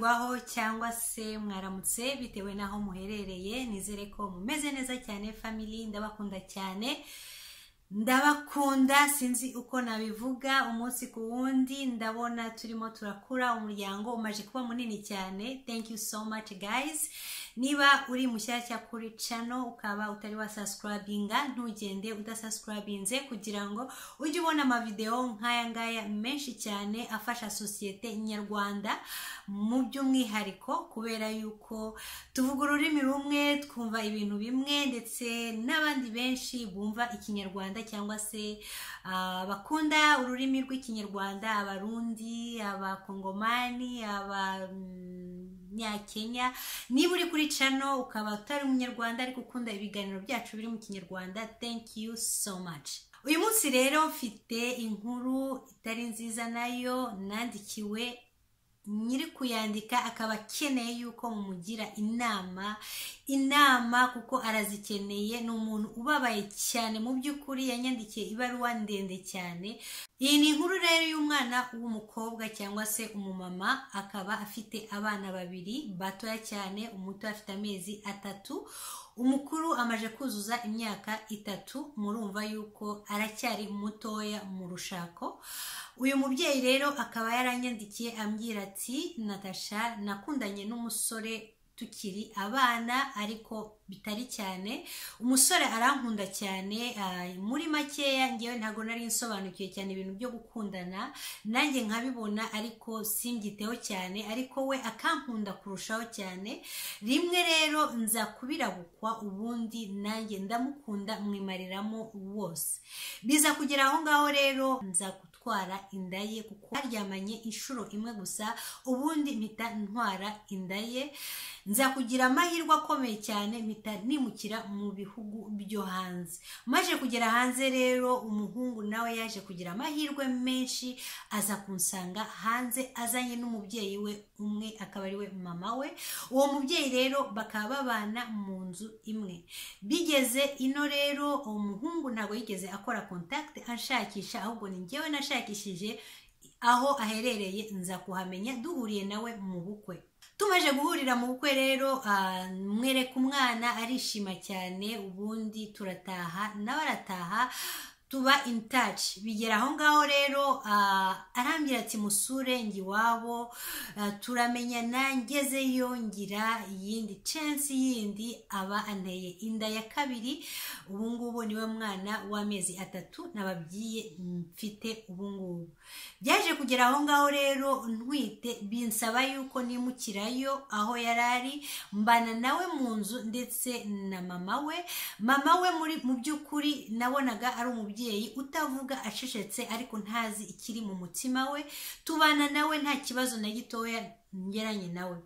mwiririrwaho cyangwa se mwaramutse bitewe n'aho muherereye. Nizere ko mumeze neza cyane family ndabakunda cyane. Ndabakunda sinzi uko nabivuga umunsi ku wundi ndabona turimo turakura umuryango umaze kuba munini cyane. Thank you so much guys. Niba uri mushyashya kuri channel ukaba utari wasubscribinga ntugende udasubscribinze kugira ngo ujye ubona amavideo nk'aya ngaya menshi cyane afasha sosiyete nyarwanda mu by'umwihariko kubera yuko tuvuga ururimi rumwe twumva ibintu bimwe ndetse n'abandi benshi bumva ikinyarwanda cyangwa se uh, bakunda ururimi rw'ikinyarwanda abarundi abakongomani abanyakenya niba uri kuri cano ukaba utari umunyarwanda ariko ukunda ibiganiro byacu biri mu kinyarwanda. Thank you so much. Uyu munsi rero mfite inkuru itari nziza na yo nandikiwe nyiri kuyandika akaba akeneye yuko mumugira inama inama kuko arazikeneye. Ni umuntu ubabaye cyane. Mu by'ukuri yanyandikiye ibaruwa ndende cyane. Iyi ni inkuru rero y'umwana w'umukobwa cyangwa se umumama. Akaba afite abana babiri batoya cyane. Umuto afite amezi atatu. Umukuru amaze kuzuza imyaka itatu. Murumva yuko aracyari mutoya mu rushako. Uyu mubyeyi rero akaba yaranyandikiye ambwira ati natasha nakundanye n'umusore tukiri abana ariko bitari cyane. Umusore arankunda cyane muri makeya ngewe ntabwo nari nsobanukiwe cyane ibintu byo gukundana. Nanjye nkabibona ariko simbyiteho cyane ariko we akankunda kurushaho cyane. Rimwe rero nza kubirabukwa ubundi nanjye ndamukunda mwimariramo wose. Biza kugera aho ngaho rero nza gutwara inda ye kuko baryamanye inshuro imwe gusa ubundi mpita ntwara inda ye. Nza kugira amahirwe akomeye cyane mpita nimukira mu bihugu byo hanze. Maze kugera hanze rero umuhungu nawe yaje kugira amahirwe menshi aza kunsanga hanze azanye n'umubyeyi we umwe akaba ari we mama we. Uwo mubyeyi rero bakaba babana mu nzu imwe. Bigeze ino rero umuhungu ntabwo yigeze akora kontakiti ashakisha ahubwo ni ngewe nashakishije aho aherereye nza kuhamenya duhuriye nawe mu bukwe. Tumaze guhurira mu bukwe rero mwereka umwana arishima cyane ubundi turataha nawe arataha tuba in touch. Bigera aho ngaho rero arambwira ati musure iwabo. Turamenya ngezeyo ngira iyindi. Chance yindi aba anteye. Inda ya kabiri ubungubu ni we mwana w'amezi atatu nababwiye mfite ubungubu byaje kugera aho ngaho rero ntwite binsaba yuko nimukirayo aho yari ari mbana nawe mu nzu ndetse na mama we. Mama we mu by'ukuri nabonaga ari umubyeyi utavuga acecetse ariko ntazi ikiri mu mutima we tubana nawe nta kibazo na gitoya ngeranye nawe.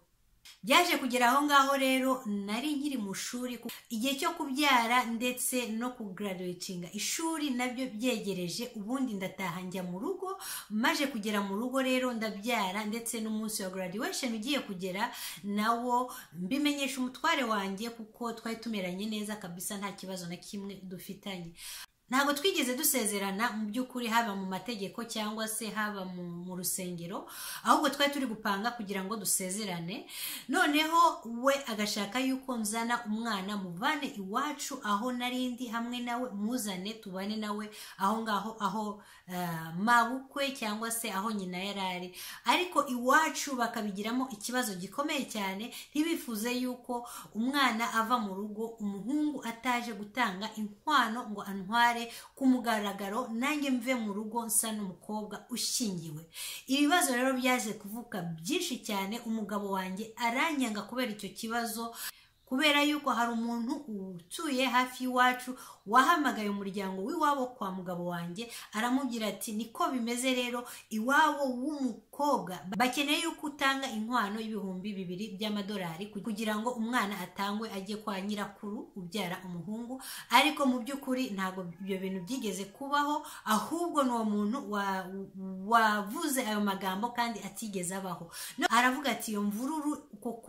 Byaje kugera aho ngaho rero nari nkiri mu shuri igihe cyo kubyara ndetse no kugaraduwetinga ishuri na byo byegereje ubundi ndataha njya mu rugo. Maje kugera mu rugo rero ndabyara ndetse n'umunsi wa graduation ugiye kugera nawo mbimenyesha umutware wanjye kuko twari tumeranye neza kabisa nta kibazo na kimwe dufitanye. Ntabwo twigeze dusezerana mu by'ukuri haba mu mategeko cyangwa se haba mu rusengero ahubwo twari turi gupanga kugira ngo dusezerane. Noneho we agashaka yuko nzana umwana muvane iwacu aho narindi hamwe nawe muzane tubane nawe aho ngaho aho mabukwe cyangwa se aho nyina yari ari. Ariko iwacu bakabigiramo ikibazo gikomeye cyane ntibifuze yuko umwana ava mu rugo umuhungu ataje gutanga inkwano ngo antware ku mugaragaro nanjye mve mu rugo nsa n'umukobwa ushyingiwe. Ibibazo rero byaje kuvuka byinshi cyane umugabo wanjye aranyanga kubera icyo kibazo. Kubera yuko hari umuntu utuye hafi y'iwacu wahamagaye umuryango w'iwabo kwa mugabo wanjye aramubwira ati niko bimeze rero iwabo w'umukobwa bakeneye yuko utanga inkwano y'ibihumbi bibiri by'amadolari kugira ngo umwana atangwe ajye kwa nyirakuru ubyara umuhungu. Ariko mu by'ukuri ntabwo ibyo bintu byigeze kubaho ahubwo ni uwo muntu wavuze ayo magambo kandi atigeze abaho. Aravuga ati iyo mvururu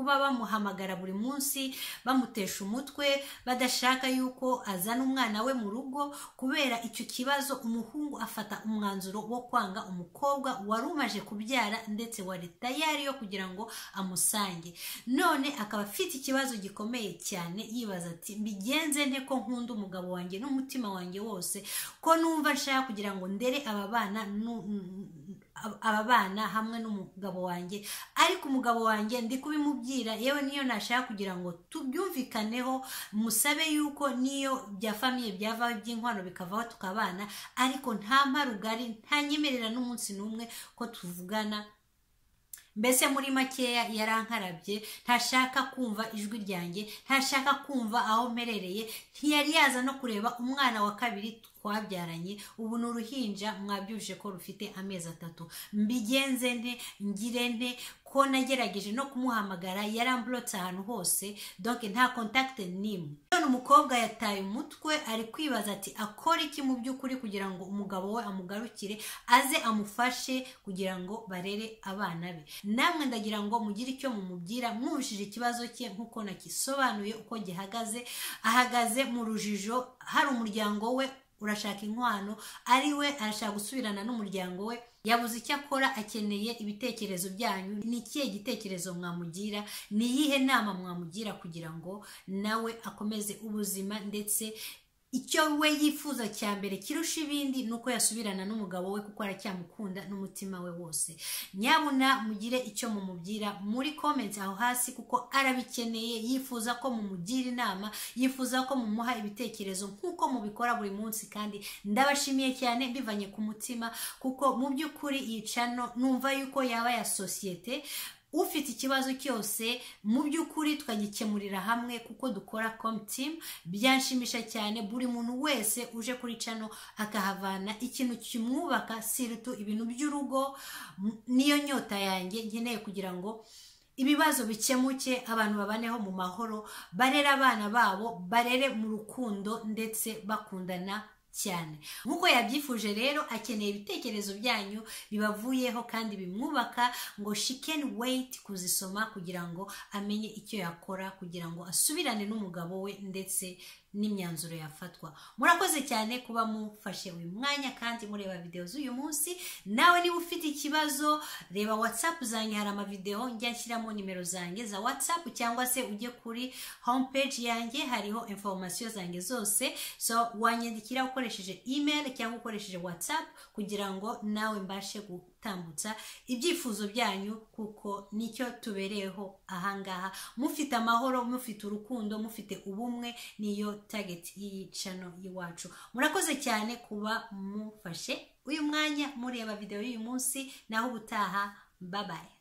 kuba bamuhamagara buri munsi bamutesha umutwe badashaka yuko azana umwana we mu rugo kubera icyo kibazo umuhungu afata umwanzuro wo kwanga umukobwa wari umaje kubyara ndetse wari tayari yo kugira ngo amusange. None akaba afite ikibazo gikomeye cyane yibaza ati mbigenze nte ko nkunda umugabo wanjye n'umutima wanjye wose? Ko numva nshaka kugira ngo ndere aba bana aba bana hamwe n'umugabo wanjye. Ariko umugabo wanjye ndi kubimubwira yewe niyo nashaka kugira ngo tubyumvikaneho musabe yuko niyo bya famiye byavaho iby'inkwano bikavaho tukabana. Ariko nta mparugari ntanyemerera n'umunsi n'umwe ko tuvugana mbese muri makeya yarankarabye ntashaka kumva ijwi ryanjye ntashaka kumva aho mperereye ntiyari yaza no kureba umwana wa kabiri twabyaranye ubu ni uruhinja mwabyuje ko rufite amezi atatu. Mbigenze nte ngire nte ko nagerageje no kumuhamagara yaramburotse ahantu hose doke nta kontakite n'imwe. None umukobwa yataye umutwe ari kwibaza ati akora iki mu by'ukuri kugira ngo umugabo we amugarukire aze amufashe kugira ngo barere abana be? Namwe ndagira ngo mugire icyo mumubwira mwumvishije ikibazo cye nk'uko nakisobanuye uko gihagaze ahagaze mu rujijo hari umuryango we urashaka inkwano ari we arashaka gusubirana n'umuryango we yabuze icyo akora akeneye ibitekerezo byanyu. Ni ikihe gitekerezo mwamugira? Ni iyihe nama mwamugira kugira ngo nawe akomeze ubuzima ndetse icyo we yifuza cya mbere kirusha ibindi ni uko yasubirana n'umugabo we kuko aracyamukunda n'umutima we wose. Nyabuna mugire icyo mumubwira muri komenti aho hasi kuko arabikeneye yifuza ko mumugira inama yifuza ko mumuha ibitekerezo nk'uko mubikora buri munsi kandi ndabashimiye cyane bivanye ku mutima kuko mu by'ukuri iyi cano numva yuko yaba ya sosiyete ufite ikibazo cyose mu by'ukuri tukagikemurira hamwe kuko dukora timu byanshimisha cyane buri muntu wese uje kuri cano akahavana ikintu kimwubaka siritu ibintu by'urugo. Niyo nyota yanjye nkeneye kugira ngo ibibazo bikemuke abantu babaneho mu mahoro barere abana babo barere mu rukundo ndetse bakundana cyane. Nk'uko yabyifuje rero akeneye ibitekerezo byanyu bibavuyeho kandi bimwubaka ngo can wait kuzisoma kugira ngo amenye icyo yakora kugira ngo asubirane n'umugabo we ndetse n'imyanzuro yafatwa. Murakoze cyane kuba mufashe uyu mwanya kandi mureba videwo z'uyu munsi. Nawe niba ufite ikibazo reba watsapu zanjye hari amavidewo njya nshyiramo nimero zanjye za watsapu cyangwa se ujye kuri homepage yanjye hariho informasiyo zanjye zose. So wanyandikira ukoresheje email cyangwa ukoresheje watsapu kugira ngo nawe mbashe gutambutsa ibyifuzo byanyu kuko ni cyo tubereyeho ahangaha. Mufite amahoro mufite urukundo mufite ubumwe niyo target y'iyi cano y'iwacu. Murakoze cyane kuba mufashe uyu mwanya mureba videwo y'uyu munsi naho ubutaha babaye